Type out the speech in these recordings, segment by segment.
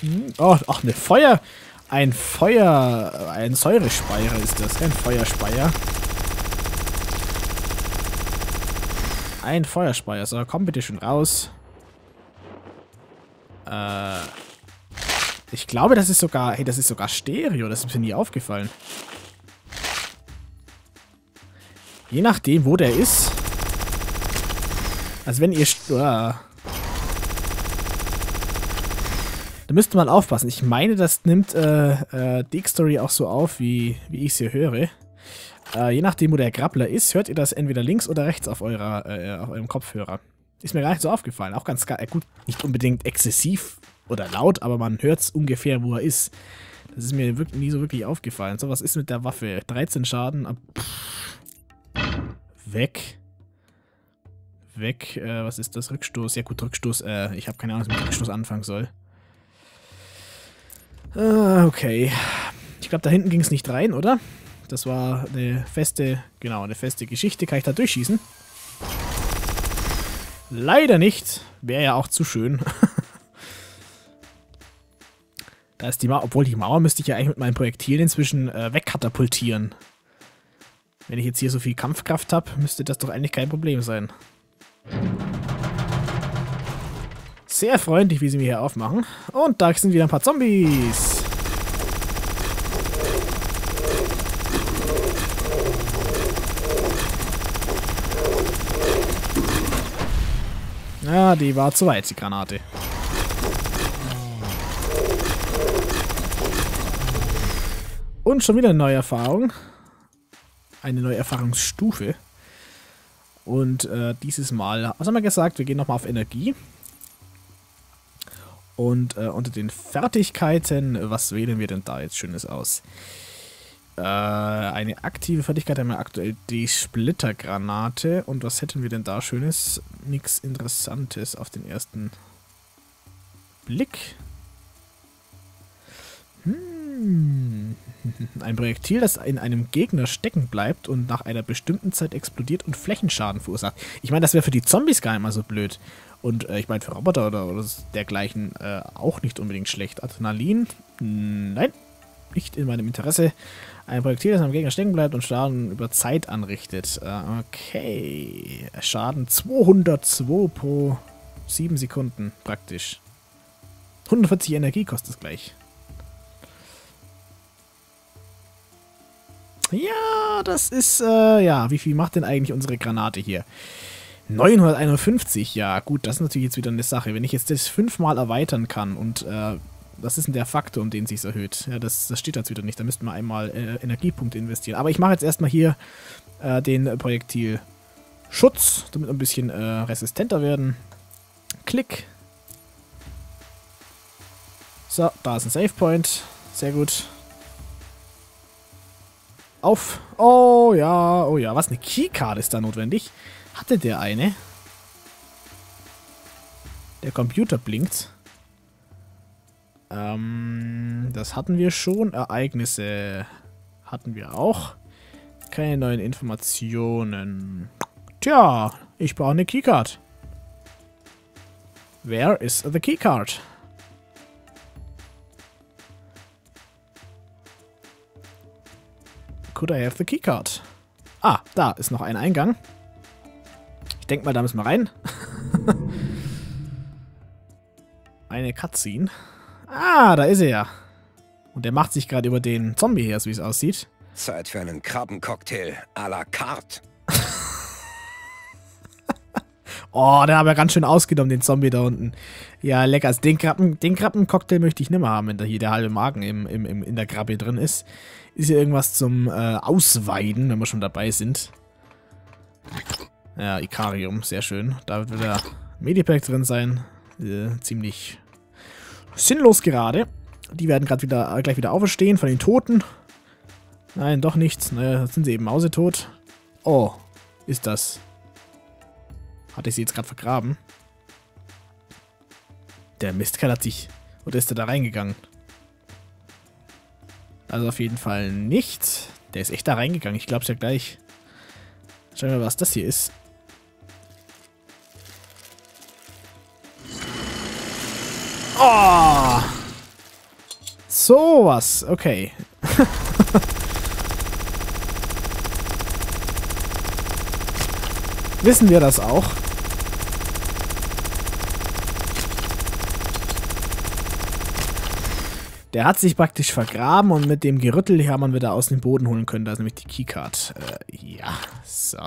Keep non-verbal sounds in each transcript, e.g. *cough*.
Hm, oh, ach, eine Feuer... Ein Feuer... Ein Säurespeier ist das. Ein Feuerspeier. Ein Feuerspeier. So, komm bitte schon raus. Äh... Ich glaube, das ist sogar... Hey, das ist sogar Stereo. Das ist mir nie aufgefallen. Je nachdem, wo der ist. Also wenn ihr... Uh, Da müsste man aufpassen. Ich meine, das nimmt äh, äh, Dick-Story auch so auf, wie, wie ich sie höre. Äh, je nachdem, wo der Grappler ist, hört ihr das entweder links oder rechts auf, eurer, äh, auf eurem Kopfhörer. Ist mir gar nicht so aufgefallen. Auch ganz geil. Gut, nicht unbedingt exzessiv oder laut, aber man hört es ungefähr, wo er ist. Das ist mir wirklich, nie so wirklich aufgefallen. So, was ist mit der Waffe? 13 Schaden. Pff. Weg. Weg. Äh, was ist das? Rückstoß. Ja gut, Rückstoß. Äh, ich habe keine Ahnung, was mit Rückstoß anfangen soll. Ah, okay. Ich glaube, da hinten ging es nicht rein, oder? Das war eine feste, genau, eine feste Geschichte. Kann ich da durchschießen? Leider nicht. Wäre ja auch zu schön. *laughs* da ist die Mauer, obwohl die Mauer müsste ich ja eigentlich mit meinem Projektil inzwischen äh, wegkatapultieren. Wenn ich jetzt hier so viel Kampfkraft habe, müsste das doch eigentlich kein Problem sein. Sehr freundlich, wie sie mir hier aufmachen. Und da sind wieder ein paar Zombies. Ja, die war zu weit, die Granate. Und schon wieder eine neue Erfahrung. Eine neue Erfahrungsstufe. Und äh, dieses Mal, was haben wir gesagt? Wir gehen nochmal auf Energie. Und äh, unter den Fertigkeiten, was wählen wir denn da jetzt Schönes aus? Äh, eine aktive Fertigkeit haben wir aktuell die Splittergranate. Und was hätten wir denn da Schönes? Nichts Interessantes auf den ersten Blick. Hm. *laughs* Ein Projektil, das in einem Gegner stecken bleibt und nach einer bestimmten Zeit explodiert und Flächenschaden verursacht. Ich meine, das wäre für die Zombies gar nicht mal so blöd. Und äh, ich meine, für Roboter oder, oder dergleichen äh, auch nicht unbedingt schlecht. Adrenalin? Nein, nicht in meinem Interesse. Ein Projektil, das am Gegner stecken bleibt und Schaden über Zeit anrichtet. Äh, okay. Schaden 202 pro 7 Sekunden praktisch. 140 Energie kostet es gleich. Ja, das ist, äh, ja, wie viel macht denn eigentlich unsere Granate hier? 951, ja gut, das ist natürlich jetzt wieder eine Sache. Wenn ich jetzt das fünfmal erweitern kann und äh, was ist denn der Faktor, um den sich erhöht? Ja, das, das steht jetzt wieder nicht. Da müssten wir einmal äh, Energiepunkte investieren. Aber ich mache jetzt erstmal hier äh, den Projektil Schutz, damit wir ein bisschen äh, resistenter werden. Klick. So, da ist ein Save Point. Sehr gut. Auf. Oh ja, oh ja. Was, eine Keycard ist da notwendig? Hatte der eine? Der Computer blinkt. Ähm, das hatten wir schon. Ereignisse hatten wir auch. Keine neuen Informationen. Tja, ich brauche eine Keycard. Where is the keycard? Could I have the keycard? Ah, da ist noch ein Eingang denke mal, da müssen wir rein. *laughs* Eine Cutscene. Ah, da ist er ja. Und der macht sich gerade über den Zombie her, so wie es aussieht. Zeit für einen Krabbencocktail à la carte. *laughs* oh, der hat ja ganz schön ausgenommen, den Zombie da unten. Ja, lecker. Also den, Krabben, den Krabbencocktail möchte ich nicht mehr haben, wenn da hier der halbe Magen im, im, im, in der Krabbe drin ist. Ist hier irgendwas zum äh, Ausweiden, wenn wir schon dabei sind. Ja, Ikarium, sehr schön. Da wird wieder Medipack drin sein. Äh, ziemlich sinnlos gerade. Die werden gerade wieder äh, gleich wieder auferstehen von den Toten. Nein, doch nichts. Naja, sind sie eben mausetot. Oh, ist das. Hatte ich sie jetzt gerade vergraben? Der Mistkerl hat sich... Oder ist er da reingegangen? Also auf jeden Fall nicht. Der ist echt da reingegangen. Ich glaube es ja gleich. Schauen wir mal, was das hier ist. Oh! sowas. Okay. *laughs* Wissen wir das auch? Der hat sich praktisch vergraben und mit dem Gerüttel hier haben wir wieder aus dem Boden holen können. Da ist nämlich die Keycard. Äh, ja, so.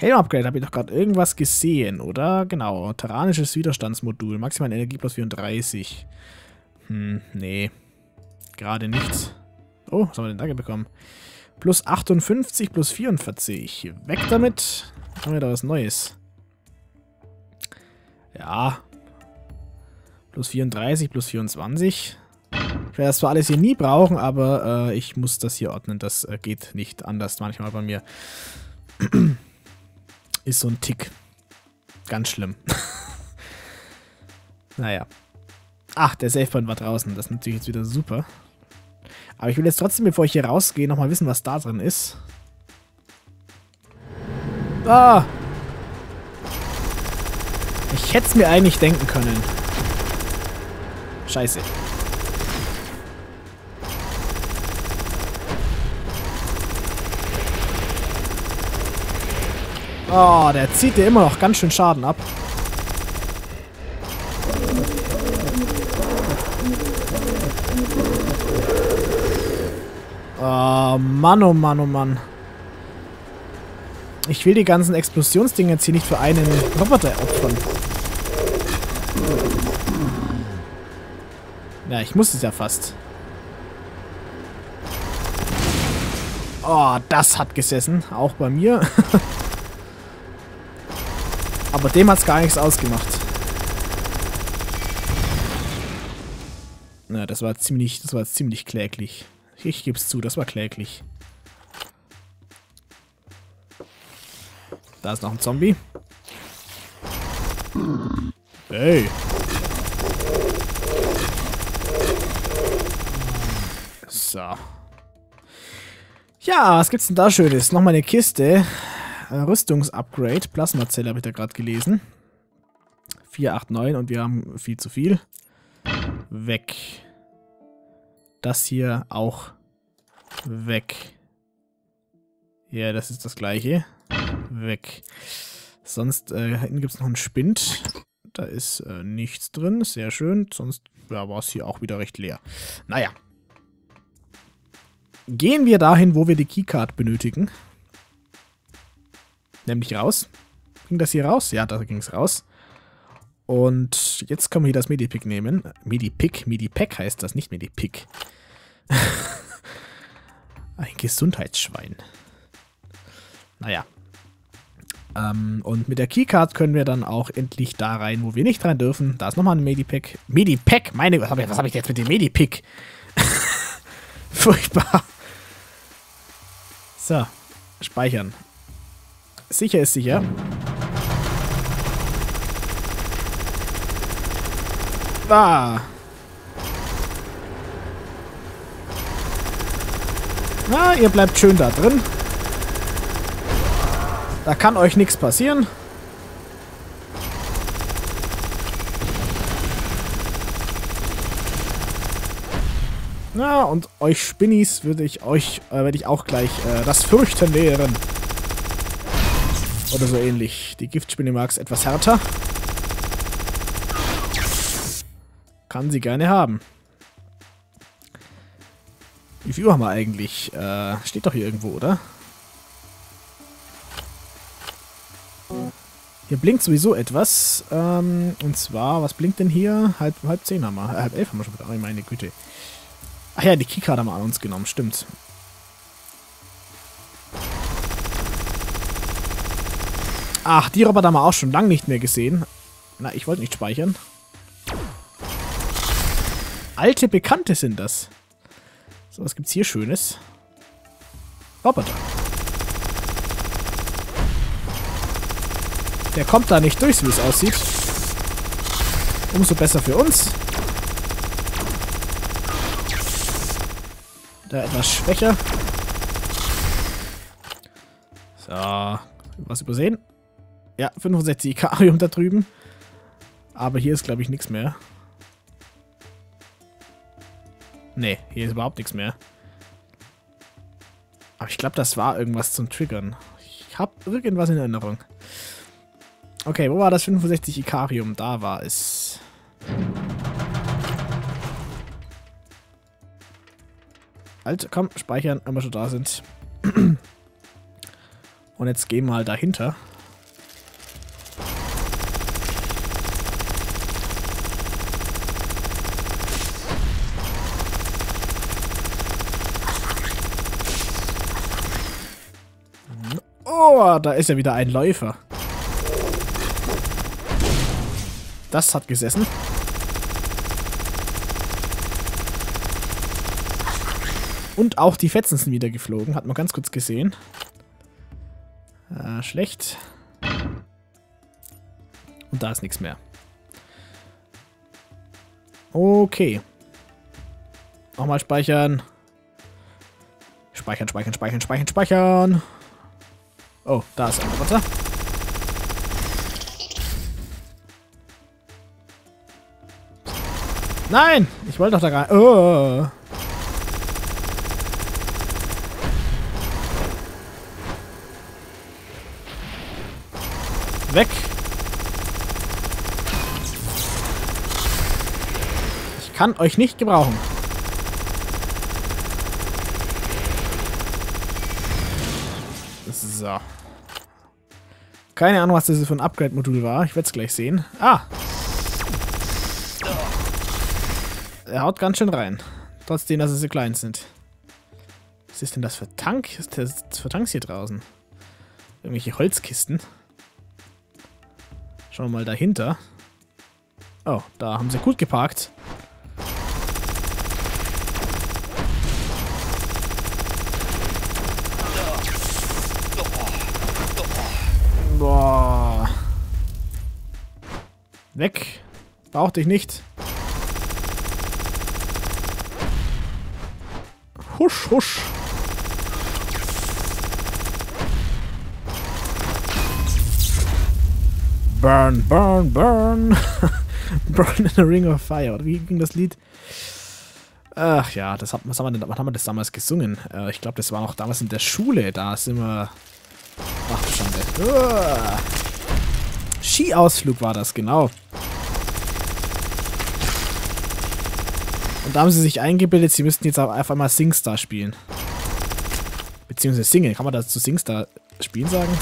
Helm-Upgrade, habe ich doch gerade irgendwas gesehen, oder? Genau, terranisches Widerstandsmodul. Maximal Energie plus 34. Hm, nee. Gerade nichts. Oh, was haben wir denn da bekommen? Plus 58, plus 44. Weg damit. Haben wir da was Neues. Ja. Plus 34, plus 24. Ich werde das zwar alles hier nie brauchen, aber äh, ich muss das hier ordnen. Das äh, geht nicht anders manchmal bei mir. *clears throat* Ist so ein Tick. Ganz schlimm. *laughs* naja. Ach, der Savepoint war draußen. Das ist natürlich jetzt wieder super. Aber ich will jetzt trotzdem, bevor ich hier rausgehe, nochmal wissen, was da drin ist. Ah! Ich hätte es mir eigentlich denken können. Scheiße. Oh, der zieht dir immer noch ganz schön Schaden ab. Oh, Mann, oh Mann, oh Mann. Ich will die ganzen Explosionsdinge jetzt hier nicht für einen Roboter opfern. Ja, ich muss es ja fast. Oh, das hat gesessen. Auch bei mir. *laughs* Aber dem hat es gar nichts ausgemacht. Na, das war ziemlich, das war ziemlich kläglich. Ich gebe es zu, das war kläglich. Da ist noch ein Zombie. Hey. So. Ja, was gibt's denn da Schönes? Nochmal eine Kiste. Rüstungsupgrade. Plasmazelle habe ich da gerade gelesen. 489 und wir haben viel zu viel. Weg. Das hier auch weg. Ja, das ist das gleiche. Weg. Sonst, äh, hinten gibt es noch einen Spind. Da ist äh, nichts drin. Sehr schön. Sonst ja, war es hier auch wieder recht leer. Naja. Gehen wir dahin, wo wir die Keycard benötigen. Nämlich raus. Ging das hier raus? Ja, da ging es raus. Und jetzt können wir hier das Medipick nehmen. Medipick, Medipack heißt das, nicht Medipick. *laughs* Ein Gesundheitsschwein. Naja. Ähm, und mit der Keycard können wir dann auch endlich da rein, wo wir nicht rein dürfen. Da ist nochmal ein Medipack. Medipack? Meine, was habe ich, hab ich jetzt mit dem Medipick? *laughs* Furchtbar. So. Speichern. Sicher ist sicher. Ah. Na, ihr bleibt schön da drin. Da kann euch nichts passieren. Na, und euch Spinnies würde ich euch, äh, werde ich auch gleich äh, das Fürchten lehren. Oder so ähnlich. Die Giftspinne mag es etwas härter. Kann sie gerne haben. Wie viel Uhr haben wir eigentlich? Äh, steht doch hier irgendwo, oder? Hier blinkt sowieso etwas. Ähm, und zwar, was blinkt denn hier? Halb, halb zehn haben wir. Äh, halb elf haben wir schon wieder. Oh, meine Güte. Ach ja, die Keycard haben wir an uns genommen. Stimmt. Ach, die Roboter haben wir auch schon lange nicht mehr gesehen. Na, ich wollte nicht speichern. Alte Bekannte sind das. So, was gibt's hier Schönes? Roboter. Der kommt da nicht durch, wie es aussieht. Umso besser für uns. Da etwas schwächer. So. Was übersehen? Ja, 65 Ikarium da drüben. Aber hier ist, glaube ich, nichts mehr. Nee, hier ist überhaupt nichts mehr. Aber ich glaube, das war irgendwas zum Triggern. Ich habe irgendwas in Erinnerung. Okay, wo war das 65 Ikarium? Da war es. Also, komm, speichern, wenn wir schon da sind. Und jetzt gehen wir mal dahinter. Oh, da ist ja wieder ein Läufer. Das hat gesessen. Und auch die Fetzen sind wieder geflogen. Hat man ganz kurz gesehen. Äh, schlecht. Und da ist nichts mehr. Okay. Nochmal speichern. Speichern, speichern, speichern, speichern, speichern. Oh, da ist einer. Warte. Nein! Ich wollte doch da rein. Oh. Weg! Ich kann euch nicht gebrauchen. So. Keine Ahnung, was das für ein Upgrade-Modul war. Ich werde es gleich sehen. Ah! Er haut ganz schön rein. Trotzdem, dass sie so klein sind. Was ist denn das für Tank? Was ist das für Tanks hier draußen? Irgendwelche Holzkisten. Schauen wir mal dahinter. Oh, da haben sie gut geparkt. Boah. Weg. Brauch dich nicht. Husch, husch. Burn, burn, burn. *laughs* burn in a ring of fire. Oder wie ging das Lied? Ach ja, das hat, was, haben wir denn, was haben wir das damals gesungen? Äh, ich glaube, das war noch damals in der Schule. Da sind wir... Ach, Uh. Skiausflug war das, genau. Und da haben sie sich eingebildet, sie müssten jetzt auf einmal Singstar spielen. Beziehungsweise singen. Kann man dazu Singstar spielen sagen?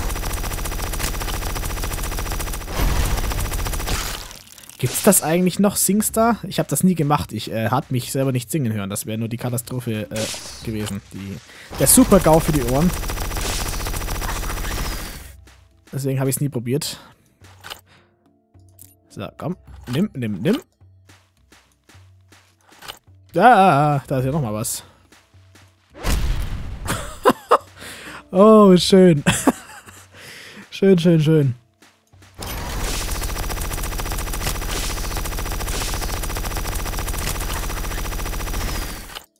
Gibt's das eigentlich noch, Singstar? Ich habe das nie gemacht. Ich äh, hat mich selber nicht singen hören. Das wäre nur die Katastrophe äh, gewesen. Die, der Super-GAU für die Ohren. Deswegen habe ich es nie probiert. So, komm. Nimm, nimm, nimm. Da, da ist ja nochmal was. *laughs* oh, schön. *laughs* schön, schön, schön.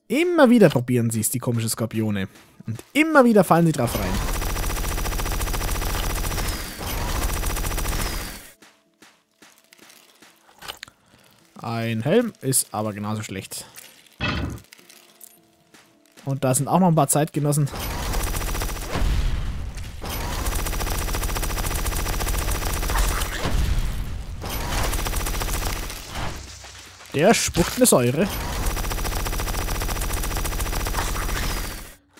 Immer wieder probieren sie es, die komischen Skorpione. Und immer wieder fallen sie drauf rein. Ein Helm ist aber genauso schlecht. Und da sind auch noch ein paar Zeitgenossen. Der spuckt eine Säure.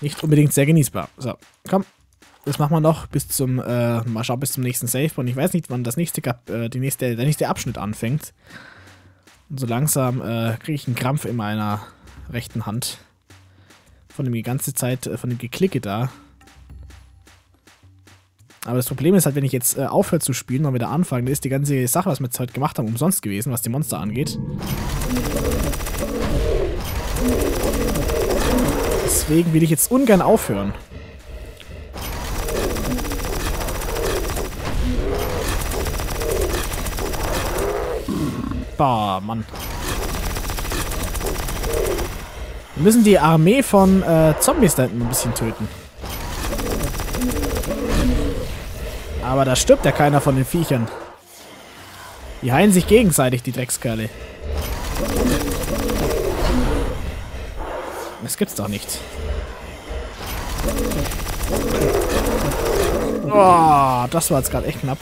Nicht unbedingt sehr genießbar. So, komm. Das machen wir noch bis zum, äh, mal schauen, bis zum nächsten Save. Und ich weiß nicht, wann das nächste, äh, die nächste, der nächste Abschnitt anfängt. Und so langsam äh, kriege ich einen Krampf in meiner rechten Hand. Von dem die ganze Zeit, äh, von dem Geklicke da. Aber das Problem ist halt, wenn ich jetzt äh, aufhöre zu spielen und wieder anfange, dann ist die ganze Sache, was wir jetzt heute gemacht haben, umsonst gewesen, was die Monster angeht. Deswegen will ich jetzt ungern aufhören. Bah, Mann. Wir müssen die Armee von äh, Zombies da hinten ein bisschen töten. Aber da stirbt ja keiner von den Viechern. Die heilen sich gegenseitig, die Dreckskerle. Das gibt's doch nicht. Oh, das war jetzt gerade echt knapp.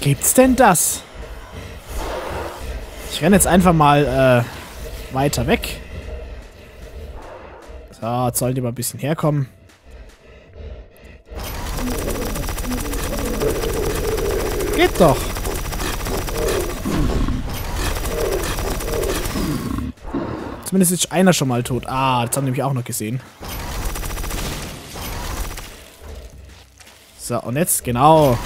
Gibt's denn das? Ich renne jetzt einfach mal äh, weiter weg. So, jetzt sollen die mal ein bisschen herkommen. Geht doch. Zumindest ist einer schon mal tot. Ah, das haben nämlich auch noch gesehen. So, und jetzt, genau.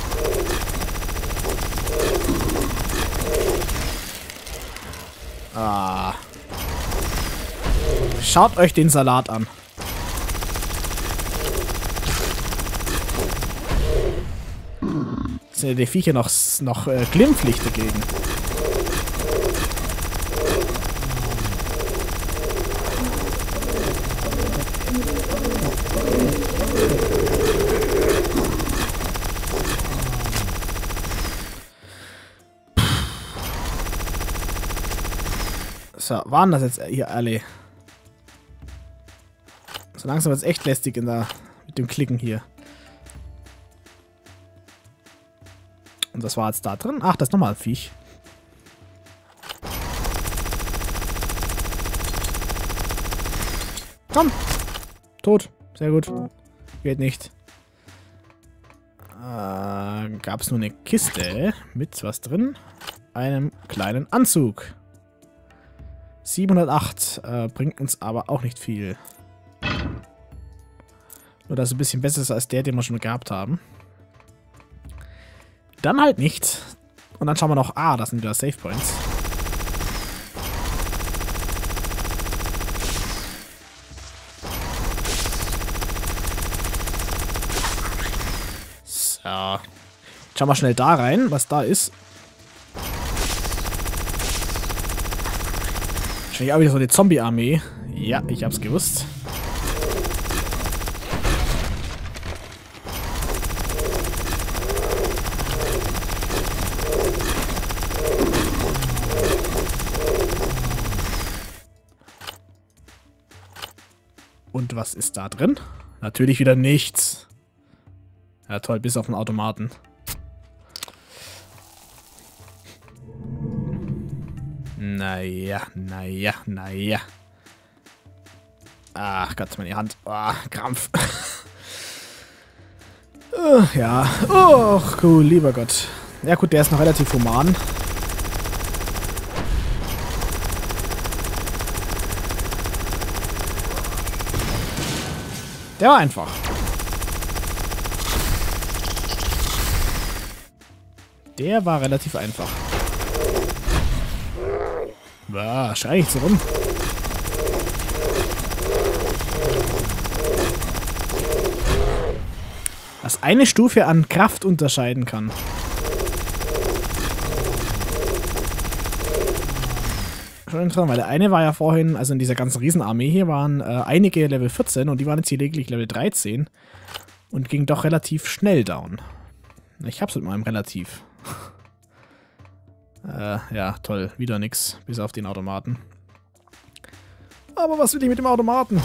Schaut euch den Salat an. Sind die Viecher noch, noch äh, glimpflich dagegen. So, waren das jetzt hier alle? So langsam wird es echt lästig in der, mit dem Klicken hier. Und was war jetzt da drin? Ach, das ist nochmal ein Viech. Komm! Tot. Sehr gut. Geht nicht. Äh, Gab es nur eine Kiste mit was drin? Einem kleinen Anzug. 708 äh, bringt uns aber auch nicht viel. Dass es ein bisschen besser ist als der, den wir schon gehabt haben. Dann halt nicht. Und dann schauen wir noch, ah, das sind wieder Save Points. So. Schauen wir schnell da rein, was da ist. Wahrscheinlich auch wieder so eine Zombie-Armee. Ja, ich hab's gewusst. Und was ist da drin? Natürlich wieder nichts. Ja toll, bis auf den Automaten. Naja, naja, naja. Ach Gott, meine Hand. Oh, Krampf. uh, *laughs* ja. Oh, cool, lieber Gott. Ja gut, der ist noch relativ human. Der war einfach. Der war relativ einfach. Ah, schrei ich so rum. Was eine Stufe an Kraft unterscheiden kann. Schon interessant, weil der eine war ja vorhin, also in dieser ganzen Riesenarmee hier waren äh, einige Level 14 und die waren jetzt hier lediglich Level 13 und ging doch relativ schnell down. Ich hab's mit meinem relativ. *laughs* Äh, ja, toll. Wieder nix. Bis auf den Automaten. Aber was will ich mit dem Automaten?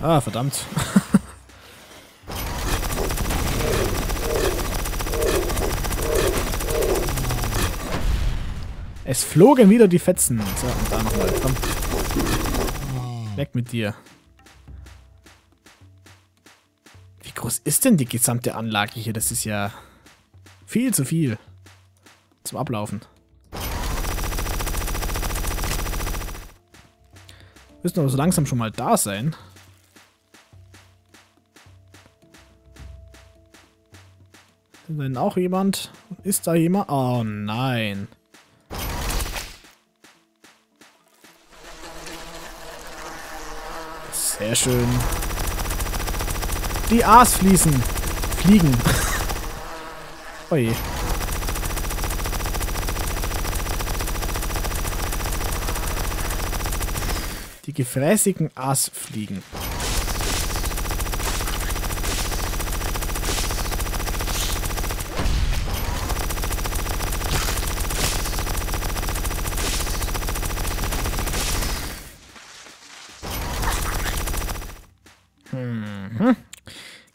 ah, verdammt. *laughs* es flogen wieder die Fetzen. So, und da nochmal. Komm. Weg mit dir. groß ist denn die gesamte Anlage hier? Das ist ja viel zu viel zum Ablaufen. Müssen aber so langsam schon mal da sein. Ist denn auch jemand? Ist da jemand? Oh nein. Sehr schön. Die A's fließen. Fliegen. *laughs* Oje. Die gefräßigen A's fliegen.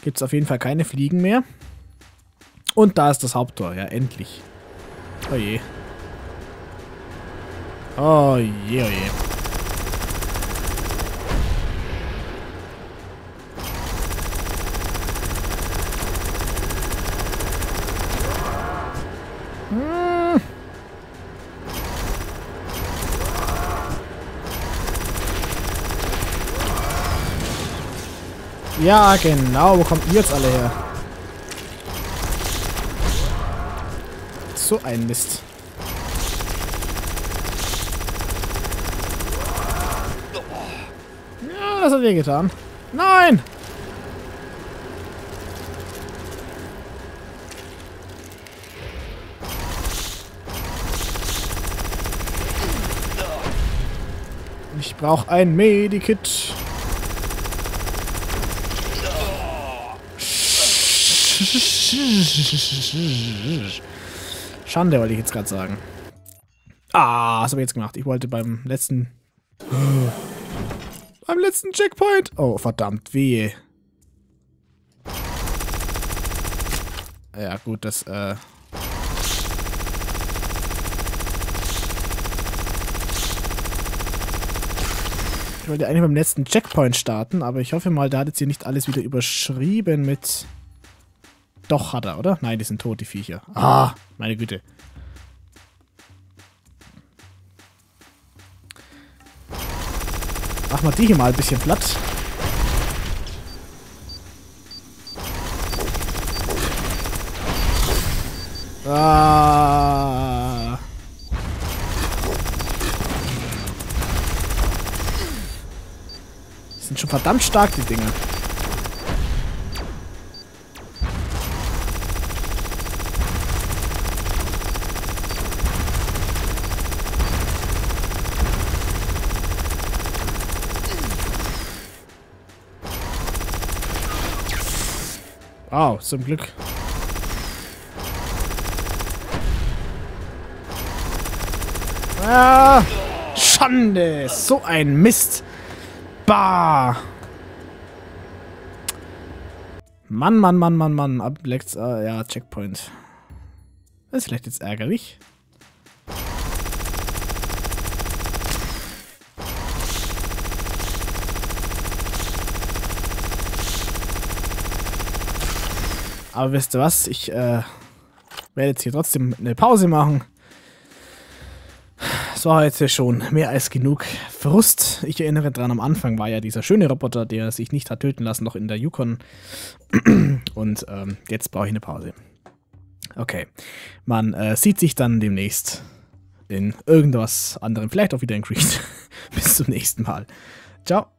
Gibt es auf jeden Fall keine Fliegen mehr. Und da ist das Haupttor, ja, endlich. Oh je. Oh Ja, genau. Wo kommt ihr jetzt alle her? So ein Mist. Ja, das hat weh getan. Nein! Ich brauche ein Medikit. Schande, wollte ich jetzt gerade sagen. Ah, was habe ich jetzt gemacht? Ich wollte beim letzten... beim letzten Checkpoint... Oh, verdammt, wehe. Ja, gut, das, äh... Ich wollte eigentlich beim letzten Checkpoint starten, aber ich hoffe mal, da hat jetzt hier nicht alles wieder überschrieben mit... Doch, hat er, oder? Nein, die sind tot, die Viecher. Ah, meine Güte. Machen wir die hier mal ein bisschen platt. Ah. Die sind schon verdammt stark, die Dinger. Zum Glück. Ah, Schande! So ein Mist! Bah! Mann, Mann, Mann, Mann, Mann. Ab Lex, äh, ja, Checkpoint. Das ist vielleicht jetzt ärgerlich. Aber wisst ihr was? Ich äh, werde jetzt hier trotzdem eine Pause machen. Es war heute schon mehr als genug Frust. Ich erinnere dran, am Anfang war ja dieser schöne Roboter, der sich nicht hat töten lassen, noch in der Yukon. *clears throat* Und ähm, jetzt brauche ich eine Pause. Okay. Man äh, sieht sich dann demnächst in irgendwas anderem. Vielleicht auch wieder in Creed. *laughs* Bis zum nächsten Mal. Ciao.